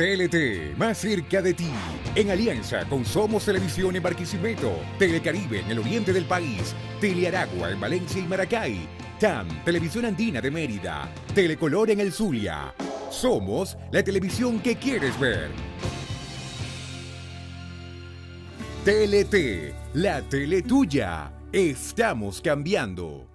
TLT, más cerca de ti. En alianza con Somos Televisión en Barquisimeto, Telecaribe en el oriente del país, Telearagua en Valencia y Maracay, TAM, Televisión Andina de Mérida, Telecolor en el Zulia. Somos la televisión que quieres ver. TLT, la tele tuya. Estamos cambiando.